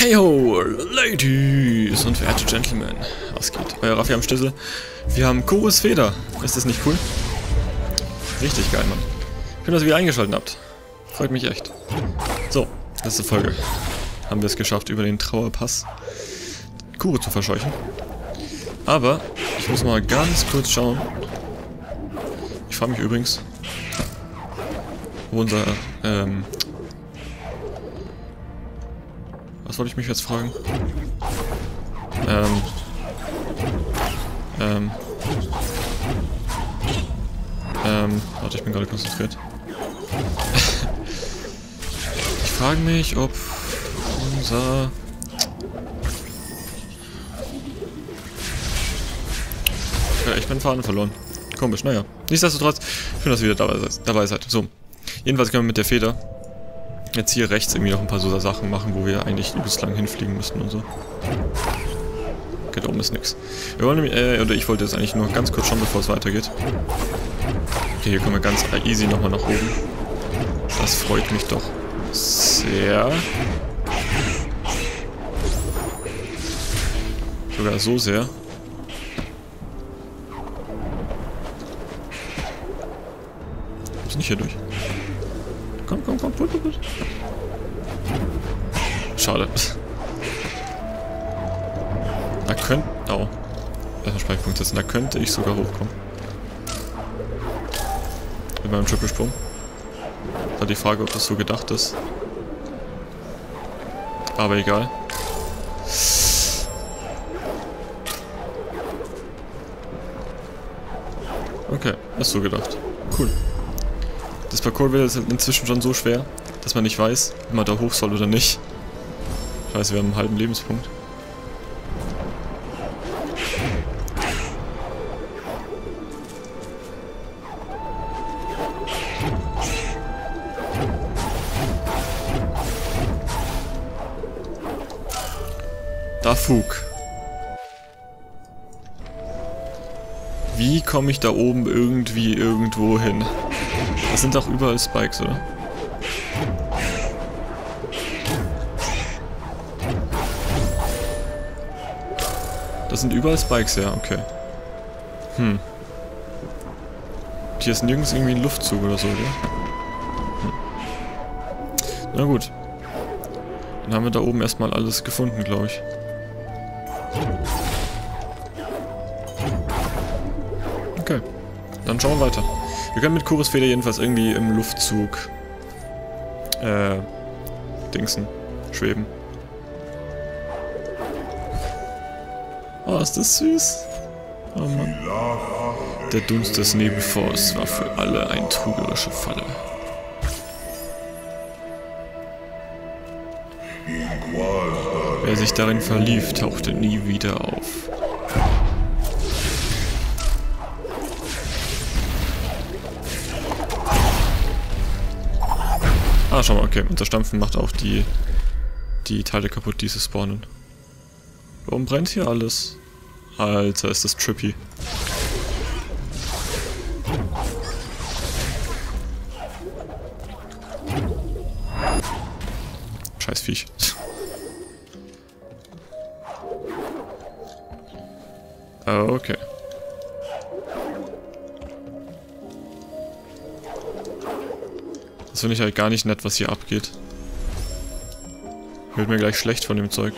Hey ho, Ladies und verehrte Gentlemen. Was geht? Euer Raffi am Schlüssel. Wir haben Chorus Feder. Ist das nicht cool? Richtig geil, Mann. Schön, dass ihr wieder eingeschaltet habt. Freut mich echt. So, letzte Folge. Haben wir es geschafft, über den Trauerpass Kure zu verscheuchen. Aber, ich muss mal ganz kurz schauen. Ich frage mich übrigens, wo unser, ähm, was wollte ich mich jetzt fragen? Ähm, ähm, ähm, warte, ich bin gerade konzentriert. ich frage mich, ob unser... Ja, ich bin Faden verloren. Komisch, naja. Nichtsdestotrotz, schön, dass ihr wieder dabei, seid. So, jedenfalls können wir mit der Feder jetzt hier rechts irgendwie noch ein paar so Sachen machen, wo wir eigentlich übelst lang hinfliegen müssten und so. Okay, da oben ist nix. Wir wollen nämlich, äh, oder ich wollte jetzt eigentlich nur ganz kurz schauen, bevor es weitergeht. Okay, hier kommen wir ganz easy nochmal nach oben. Das freut mich doch sehr. Sogar so sehr. Ist nicht hier durch. Komm, komm, komm, put, put, put. Schade. Da könnte... Oh. Das ist Speicherpunkt setzen. Da könnte ich sogar hochkommen. Mit meinem Triple-Sprung. War die Frage, ob das so gedacht ist. Aber egal. Okay, ist so gedacht. Cool. Das Parcours wird jetzt inzwischen schon so schwer, dass man nicht weiß, ob man da hoch soll oder nicht. Scheiße, wir haben einen halben Lebenspunkt. Da Fug. Wie komme ich da oben irgendwie irgendwo hin? Das sind doch überall Spikes, oder? Das sind überall Spikes, ja, okay. Hm. Hier ist nirgends irgendwie ein Luftzug oder so, oder? Hm. Na gut. Dann haben wir da oben erstmal alles gefunden, glaube ich. Okay. Dann schauen wir weiter. Wir können mit Chorusfeder jedenfalls irgendwie im Luftzug äh, dingsen, schweben. Oh, ist das süß. Oh Mann. Der Dunst des Nebelforts war für alle ein trügerische Falle. Wer sich darin verlief, tauchte nie wieder auf. Ah, schau mal, okay. Unser Stampfen macht auch die, die Teile kaputt, die sie spawnen. Warum brennt hier alles? Alter, ist das trippy. Scheiß Viech. okay. Das finde ich halt gar nicht nett, was hier abgeht. Wird mir gleich schlecht von dem Zeug.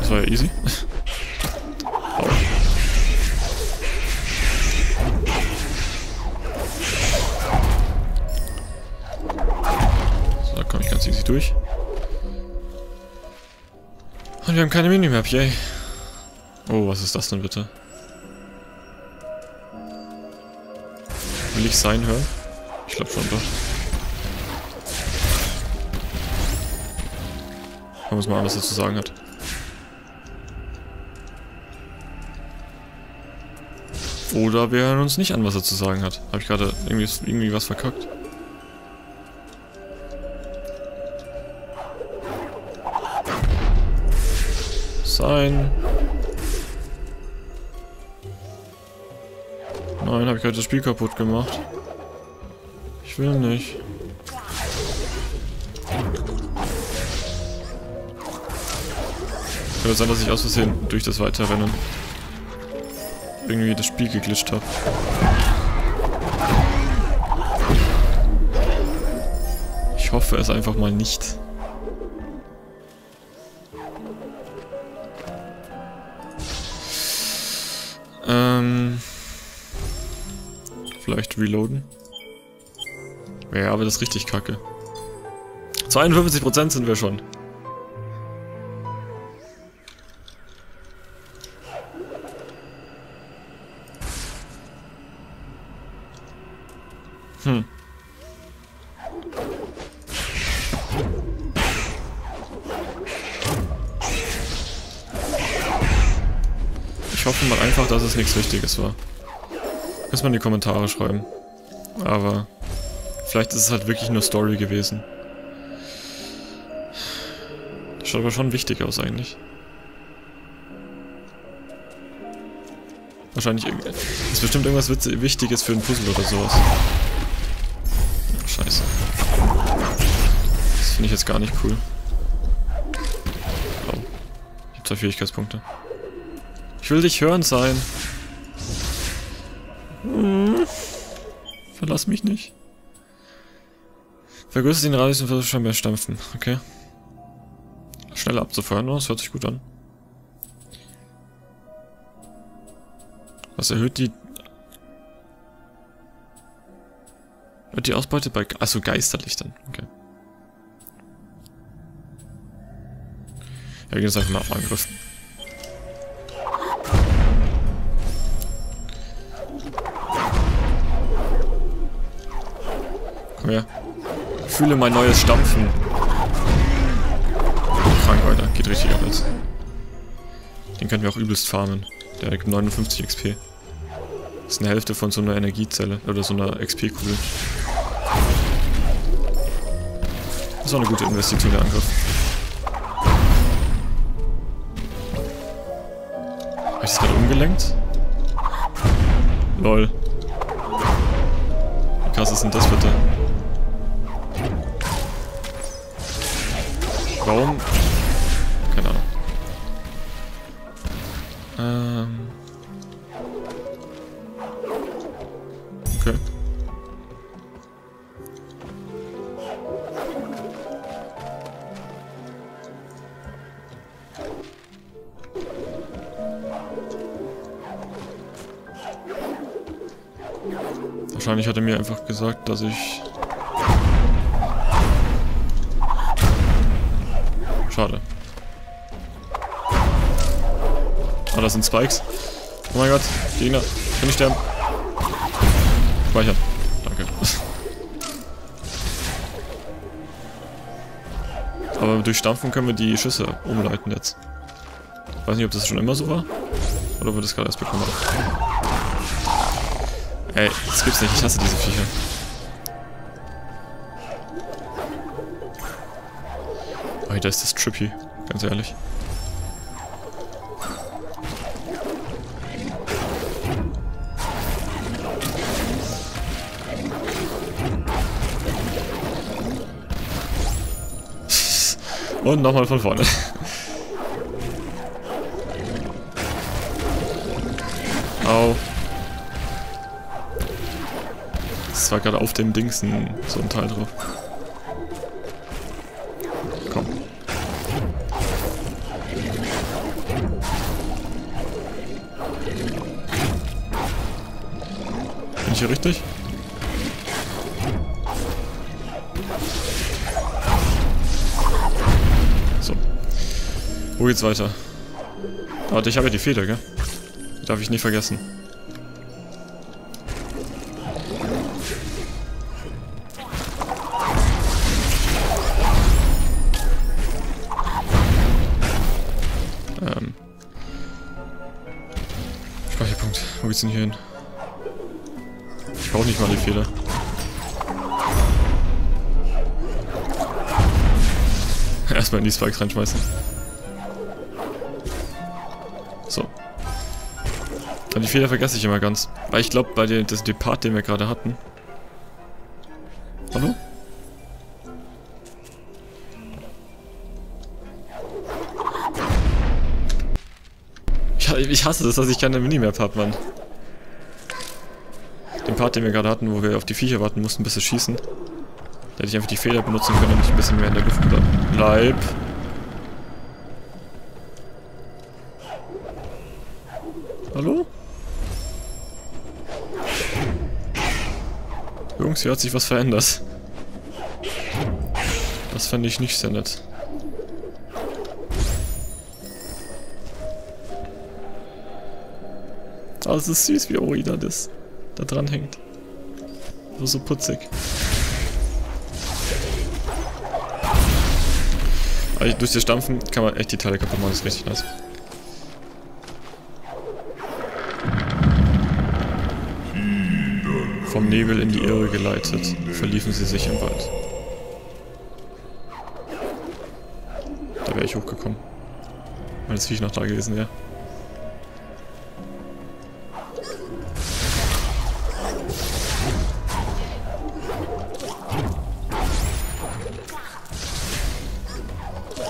Das war ja easy. so, da komme ich ganz easy durch. Und wir haben keine Minimap, yay. Oh, was ist das denn bitte? Will ich sein hören? Ich glaube schon doch. Schauen wir uns mal an, was er zu sagen hat. Oder wir hören uns nicht an, was er zu sagen hat. Habe ich gerade irgendwie, irgendwie was verkackt? Sein. Nein, habe ich gerade das Spiel kaputt gemacht. Ich will nicht. Könnte sein, dass ich aus Versehen durch das Weiterrennen irgendwie das Spiel geglitscht habe. Ich hoffe es einfach mal nicht. Reloaden? Ja, aber das ist richtig kacke. 52% sind wir schon. Hm. Ich hoffe mal einfach, dass es nichts Wichtiges war. Muss man in die Kommentare schreiben. Aber vielleicht ist es halt wirklich nur Story gewesen. Das schaut aber schon wichtig aus eigentlich. Wahrscheinlich ist bestimmt irgendwas Wichtiges für ein Puzzle oder sowas. Scheiße. Das finde ich jetzt gar nicht cool. Oh. Ich habe zwei Fähigkeitspunkte. Ich will dich hören sein. Verlass mich nicht. Vergrößert den Radius und versucht schon mehr stampfen. Okay. Schneller abzufeuern, oh, das hört sich gut an. Was erhöht die... Erhöht die Ausbeute bei... Achso, Geisterlichtern. Okay. Ja, wir gehen jetzt einfach mal auf Angriff. Komm her. Fühle mein neues Stampfen. Krank, Alter. Geht richtig ab jetzt. Den können wir auch übelst farmen. Der gibt 59 XP. Das ist eine Hälfte von so einer Energiezelle oder so einer XP-Kugel. Das ist auch eine gute Investition, der Angriff. Habe ich das gerade umgelenkt? Lol. Wie krass ist denn das bitte? Warum? Keine Ahnung. Ähm. Okay. Wahrscheinlich hat er mir einfach gesagt, dass ich Schade. Ah, das sind Spikes. Oh mein Gott, Gegner. Kann ich sterben? Speichern. Danke. Aber durch Stampfen können wir die Schüsse umleiten jetzt. Weiß nicht, ob das schon immer so war. Oder ob wir das gerade erst bekommen haben. Ey, das gibt's nicht. Ich hasse diese Viecher. Alter, ist das trippy. Ganz ehrlich. Und nochmal von vorne. Au. Das war gerade auf dem Dingsen so ein Teil drauf. Wo geht's weiter? Warte, ich habe ja die Feder, gell? Die darf ich nie vergessen. Ähm. Speicherpunkt. Wo geht's denn hier hin? brauche nicht mal die Fehler. Erstmal in die Spikes reinschmeißen. Die Fehler vergesse ich immer ganz. Weil ich glaube, bei dem das Depart, den wir gerade hatten. Hallo? Ich, ich hasse das, dass ich keine Minimap habe, Mann. Den Part, den wir gerade hatten, wo wir auf die Viecher warten mussten, bis sie schießen. Da hätte ich einfach die Feder benutzen können, damit ich ein bisschen mehr in der Luft bleib. Hallo? Jungs, hier hat sich was verändert. Das fände ich nicht sehr nett. Aber es ist süß, wie Orida das da dran hängt. So, so putzig. Aber durch das Stampfen kann man echt die Teile kaputt machen, das ist richtig nice. Vom Nebel in die Irre geleitet, verliefen sie sich im Wald. Da wäre ich hochgekommen. Wenn das Viech noch da gewesen wäre.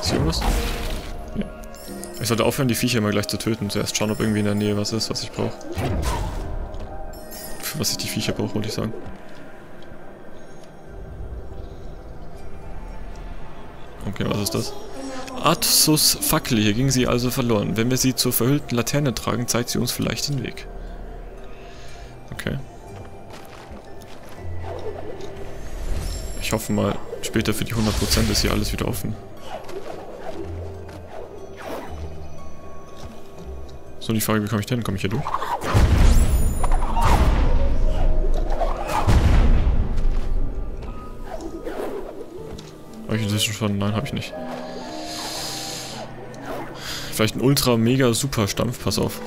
Ist hier irgendwas? Ja. Ich sollte aufhören, die Viecher immer gleich zu töten. Zuerst schauen, ob irgendwie in der Nähe was ist, was ich brauche. Was ich die Viecher brauche, wollte ich sagen. Okay, was ist das? Artus Fackel, hier ging sie also verloren. Wenn wir sie zur verhüllten Laterne tragen, zeigt sie uns vielleicht den Weg. Okay. Ich hoffe mal, später für die 100% ist hier alles wieder offen. So, die Frage, wie komme ich denn? Komme ich hier durch? Habe ich inzwischen schon? Nein, habe ich nicht. Vielleicht ein ultra mega super Stampf, pass auf.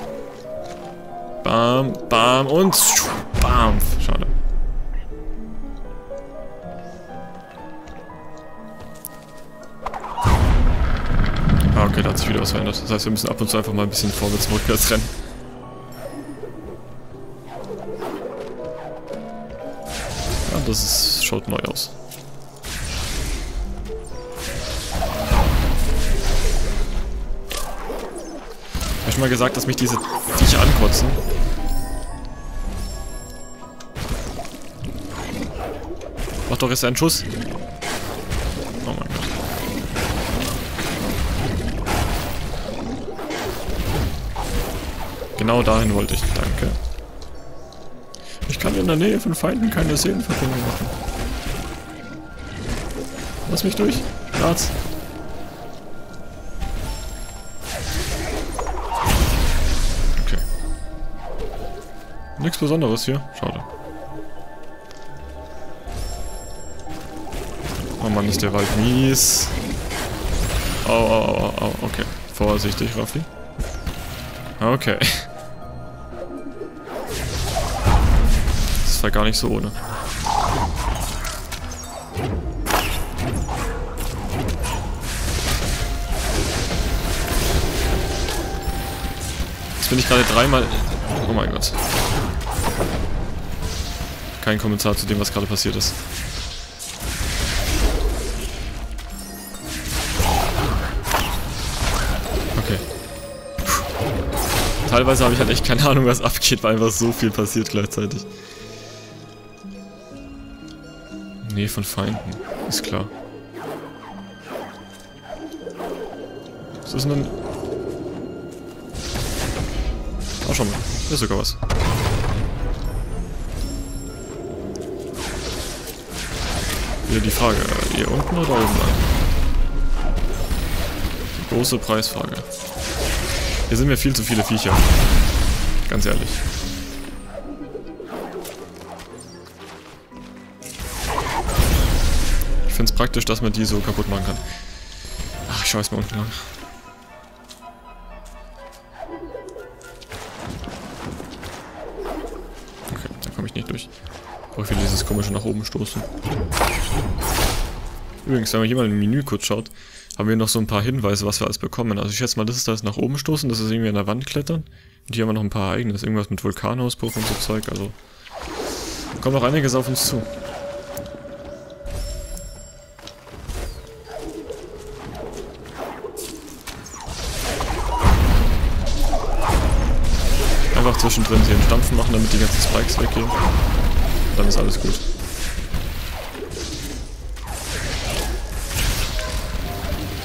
Bam, bam und bam. Schade. Ah, okay, da hat sich wieder was verändert. Das heißt, wir müssen ab und zu einfach mal ein bisschen vorwärts, rückwärts rennen. Ja, das ist, schaut neu aus. Schon mal gesagt, dass mich diese Viecher ankotzen. Mach doch jetzt einen Schuss. Oh mein Gott. Genau dahin wollte ich. Danke. Ich kann in der Nähe von Feinden keine Seelenverbindung machen. Lass mich durch. Arzt. Nichts Besonderes hier. Schade. Oh Mann, ist der Wald mies. Oh, oh, oh, oh, okay. Vorsichtig, Raffi. Okay. Das war gar nicht so ohne. Jetzt bin ich gerade dreimal... Oh mein Gott kein Kommentar zu dem, was gerade passiert ist. Okay. Teilweise habe ich halt echt keine Ahnung, was abgeht, weil einfach so viel passiert gleichzeitig. Nee, von Feinden. Ist klar. Was ist denn... Oh, schon mal. Da ist sogar was. Wieder die Frage, hier unten oder oben lang? Die große Preisfrage. Hier sind mir viel zu viele Viecher. Ganz ehrlich. Ich finde es praktisch, dass man die so kaputt machen kann. Ach, ich schau jetzt mal unten lang. Wieder dieses komische nach oben stoßen. Übrigens, wenn man hier mal im Menü kurz schaut, haben wir noch so ein paar Hinweise, was wir alles bekommen. Also ich schätze mal, das ist das nach oben stoßen, das ist irgendwie an der Wand klettern. Und hier haben wir noch ein paar Ereignisse, irgendwas mit Vulkanausbruch und so Zeug, also kommt noch einiges auf uns zu. Einfach zwischendrin hier einen Stampfen machen, damit die ganzen Spikes weggehen. Dann ist alles gut.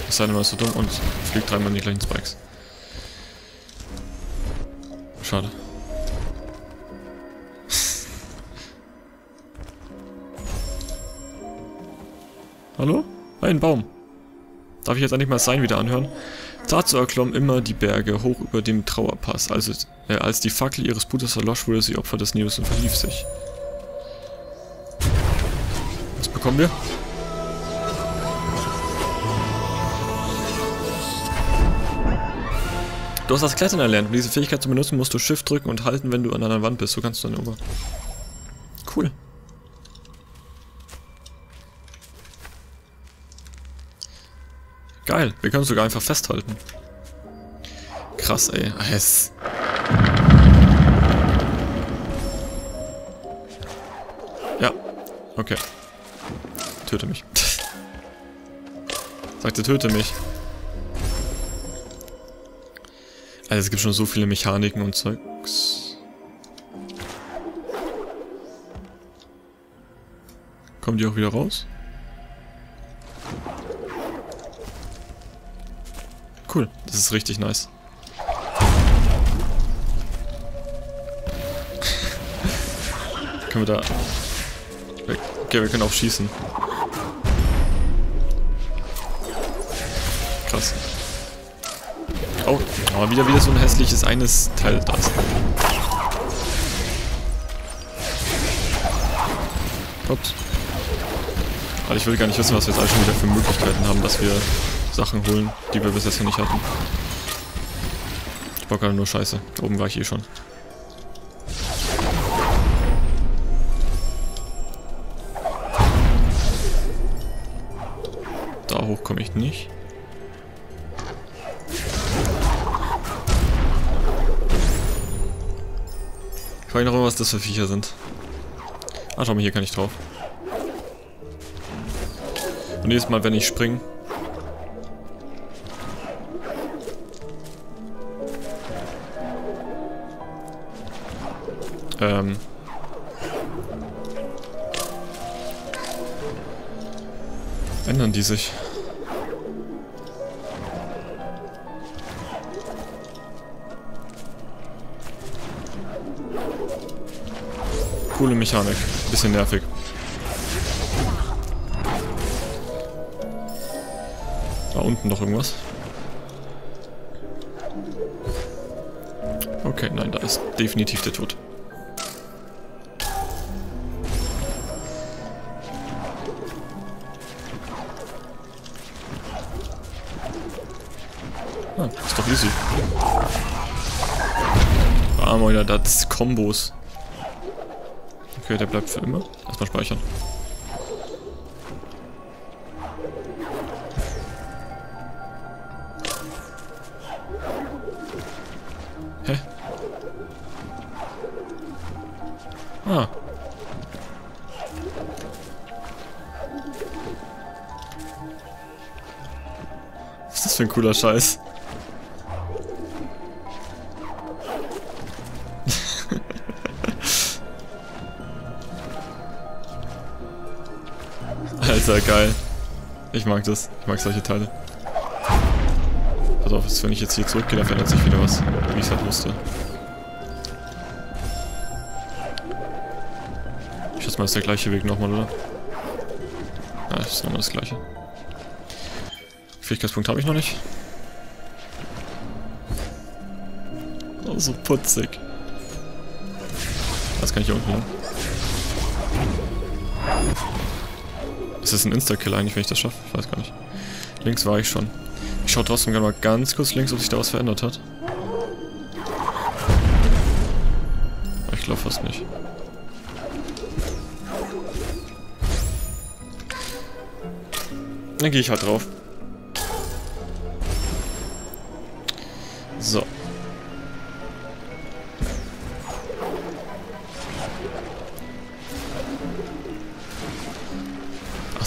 Es sei denn, man ist so dumm und fliegt dreimal in die gleichen Spikes. Schade. Hallo? Ein Baum. Darf ich jetzt endlich mal sein wieder anhören? Dazu erklomm immer die Berge hoch über dem Trauerpass. Also, äh, als die Fackel ihres Bruders erlosch, wurde sie Opfer des Nebels und verlief sich. Was bekommen wir? Du hast das Klettern erlernt. Um diese Fähigkeit zu benutzen, musst du Shift drücken und halten, wenn du an einer Wand bist. So kannst du dann über. Cool. Geil. Wir können es sogar einfach festhalten. Krass, ey. Es. Ja. Okay. Töte mich. Sagte, töte mich. Also es gibt schon so viele Mechaniken und Zeugs. Kommen die auch wieder raus? Cool, das ist richtig nice. können wir da... Okay, wir können auch schießen. Krass. Oh, oh, wieder wieder so ein hässliches eines Teil da ist. Ups. Aber ich will gar nicht wissen, was wir jetzt alles schon wieder für Möglichkeiten haben, dass wir Sachen holen, die wir bis jetzt noch nicht hatten. Ich baue gerade nur Scheiße. Oben war ich eh schon. Da hoch komme ich nicht. Ich weiß noch immer, was das für Viecher sind. Ah, schau mal, hier kann ich drauf. Und jedes Mal, wenn ich springe. Ähm. Ändern die sich. Coole Mechanik. Bisschen nervig. Da unten noch irgendwas. Okay, nein, da ist definitiv der Tod. Ah, ist doch easy. Ah, Alter, das Kombos. Okay, der bleibt für immer. Erstmal speichern. Hä? Ah. Was ist das für ein cooler Scheiß? Alter, geil. Ich mag das. Ich mag solche Teile. Pass auf, wenn ich jetzt hier zurückgehe, dann verändert sich wieder was. Wie ich es halt wusste. Ich schätze mal, ist der gleiche Weg nochmal, oder? Ja, das ist nochmal das gleiche. Fähigkeitspunkt habe ich noch nicht. Oh, so putzig. Das kann ich hier unten. Ist das ein Insta-Kill eigentlich, wenn ich das schaffe? Ich weiß gar nicht. Links war ich schon. Ich schaue trotzdem gerne mal ganz kurz links, ob sich da was verändert hat. Ich glaube fast nicht. Dann gehe ich halt drauf.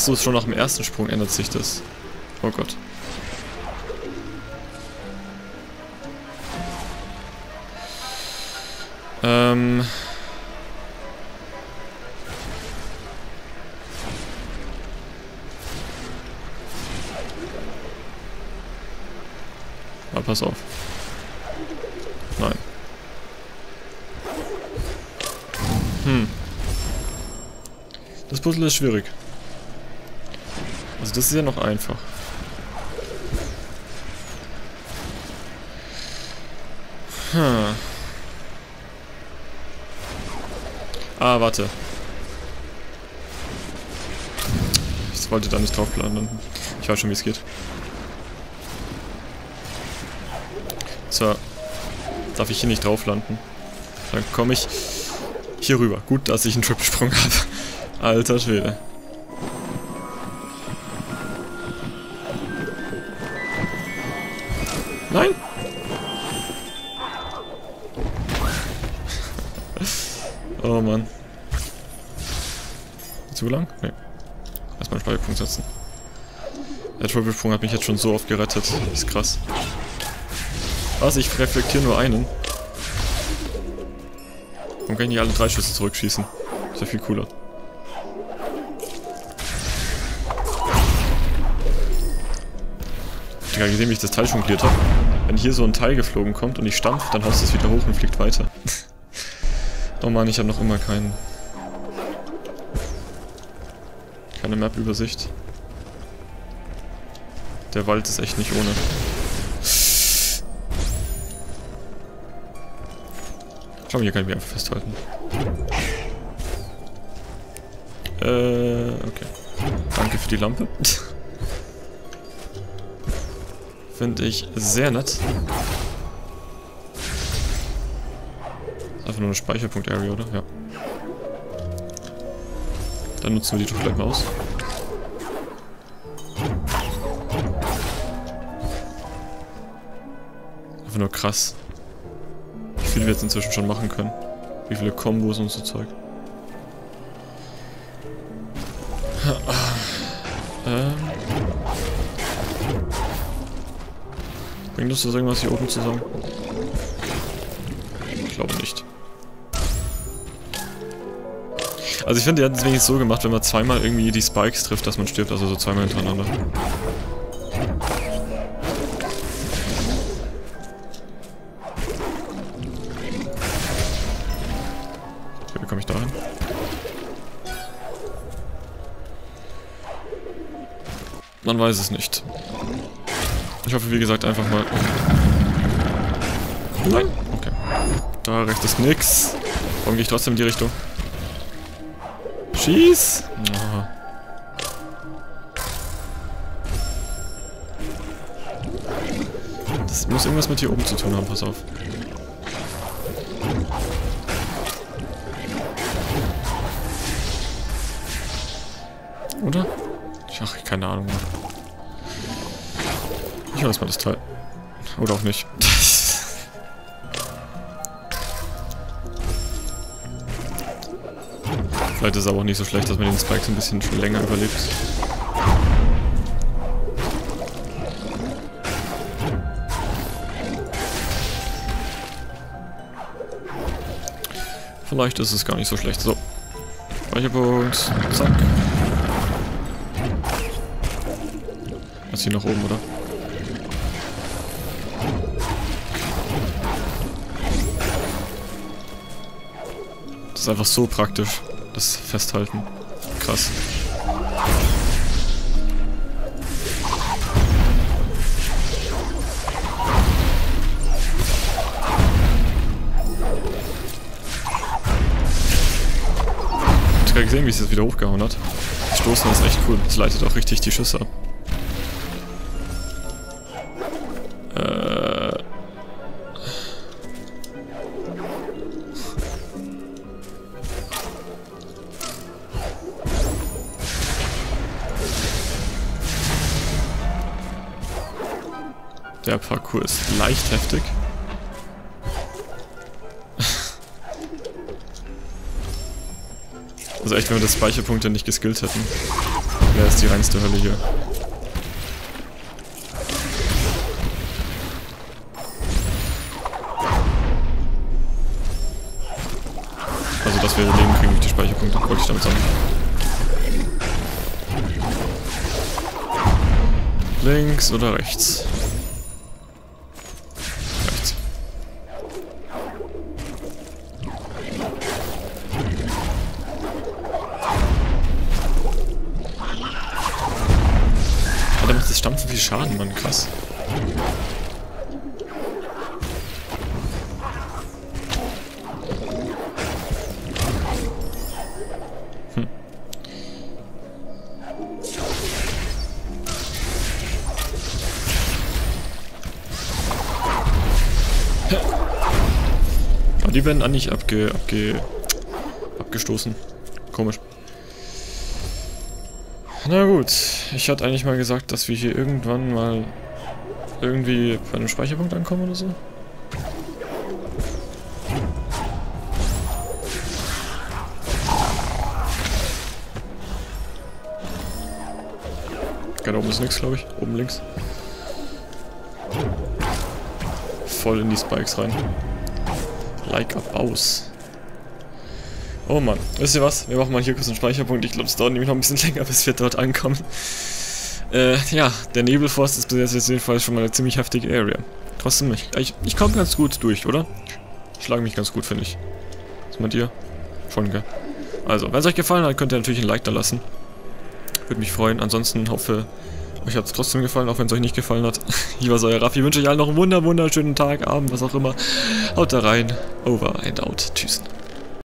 Ach so, schon nach dem ersten Sprung ändert sich das. Oh Gott. Ähm... Aber pass auf. Nein. Hm. Das Puzzle ist schwierig. Das ist ja noch einfach. Hm. Ah, warte. Ich wollte da nicht drauf landen. Ich weiß schon, wie es geht. So. Darf ich hier nicht drauf landen? Dann komme ich hier rüber. Gut, dass ich einen Trippelsprung habe. Alter Schwede. Nein! oh Mann. Zu lang? Nee. Erstmal einen Speicherpunkt setzen. Der Trippelsprung hat mich jetzt schon so oft gerettet. Ist krass. Was? Ich reflektiere nur einen. Warum kann ich nicht alle drei Schüsse zurückschießen? Ist ja viel cooler. Ich hab gerade gesehen, wie ich das Teil jongliert habe. Wenn hier so ein Teil geflogen kommt und ich stampf, dann haust du es wieder hoch und fliegt weiter. oh man, ich habe noch immer keinen... Keine Map-Übersicht. Der Wald ist echt nicht ohne. Schau mal, hier kann ich mich einfach festhalten. Äh, okay. Danke für die Lampe. Finde ich sehr nett. Einfach nur eine Speicherpunkt-Area, oder? Ja. Dann nutzen wir die doch gleich mal aus. Einfach nur krass viel wir jetzt inzwischen schon machen können. Wie viele Kombos und so Zeug. Uns das irgendwas hier oben zusammen? Ich glaube nicht. Also ich finde, die hatten es wenigstens so gemacht, wenn man zweimal irgendwie die Spikes trifft, dass man stirbt, also so zweimal hintereinander. Man weiß es nicht. Ich hoffe, wie gesagt, einfach mal... Nein. Okay. Da rechts ist nix. Warum gehe ich trotzdem in die Richtung? Schieß! Aha. Das muss irgendwas mit hier oben zu tun haben, pass auf. Oder? Ach, keine Ahnung. Ich hole erstmal das Teil. Oder auch nicht. Vielleicht ist es aber auch nicht so schlecht, dass man den Spikes ein bisschen länger überlebt. Vielleicht ist es gar nicht so schlecht. So. Speicherpunkt. Zack. Ist hier nach oben, oder? Ist einfach so praktisch, das Festhalten. Krass. Ich habe gesehen, wie es jetzt wieder hochgehauen hat. Das Stoßen ist echt cool. Das leitet auch richtig die Schüsse ab. Leicht heftig. also echt, wenn wir das Speicherpunkte nicht geskillt hätten, wäre es die reinste Hölle hier. Also, dass wir Leben kriegen durch die Speicherpunkte, wollte ich damit sagen. Links oder? Rechts. Werden eigentlich abge, abge, abgestoßen. Komisch. Na gut, ich hatte eigentlich mal gesagt, dass wir hier irgendwann mal irgendwie bei einem Speicherpunkt ankommen oder so. Ganz oben ist nichts, glaube ich. Oben links. Voll in die Spikes rein. Like a Baus. Oh Mann. Wisst ihr was? Wir machen mal hier kurz einen Speicherpunkt. Ich glaube, es dauert nämlich noch ein bisschen länger, bis wir dort ankommen. Äh, ja, der Nebelforst ist bis jetzt auf jeden Fall schon mal eine ziemlich heftige Area. Trotzdem, ich, ich, ich komme ganz gut durch, oder? Ich schlage mich ganz gut, finde ich. Was mit dir? Schon, gell? Also, wenn es euch gefallen hat, könnt ihr natürlich ein Like da lassen. Würde mich freuen. Ansonsten hoffe, euch hat es trotzdem gefallen, auch wenn es euch nicht gefallen hat. Hier war euer Raffi. Ich wünsche euch allen noch einen wunder, wunderschönen Tag, Abend, was auch immer. Haut da rein. Over and out. Tschüss.